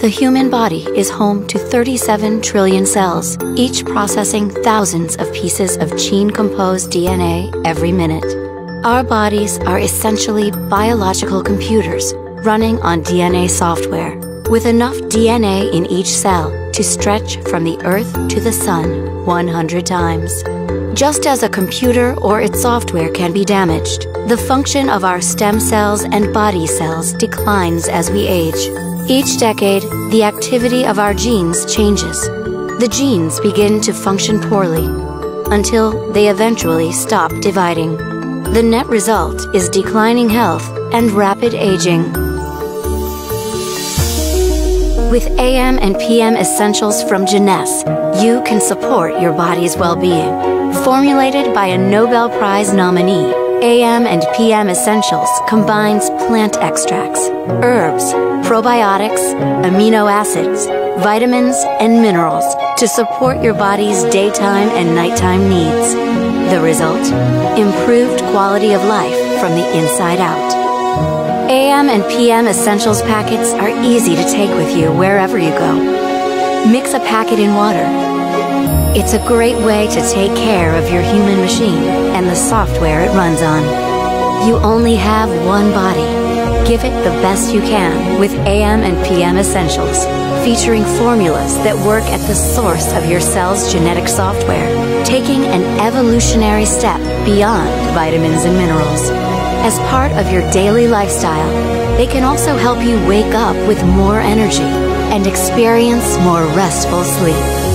The human body is home to 37 trillion cells, each processing thousands of pieces of gene composed DNA every minute. Our bodies are essentially biological computers running on DNA software, with enough DNA in each cell to stretch from the Earth to the Sun 100 times. Just as a computer or its software can be damaged, the function of our stem cells and body cells declines as we age. Each decade, the activity of our genes changes. The genes begin to function poorly until they eventually stop dividing. The net result is declining health and rapid aging. With AM and PM essentials from Jeunesse, you can support your body's well-being. Formulated by a Nobel Prize nominee, AM and PM Essentials combines plant extracts, herbs, probiotics, amino acids, vitamins, and minerals to support your body's daytime and nighttime needs. The result? Improved quality of life from the inside out. AM and PM Essentials packets are easy to take with you wherever you go. Mix a packet in water. It's a great way to take care of your human machine and the software it runs on. You only have one body. Give it the best you can with AM and PM Essentials, featuring formulas that work at the source of your cell's genetic software, taking an evolutionary step beyond vitamins and minerals. As part of your daily lifestyle, they can also help you wake up with more energy and experience more restful sleep.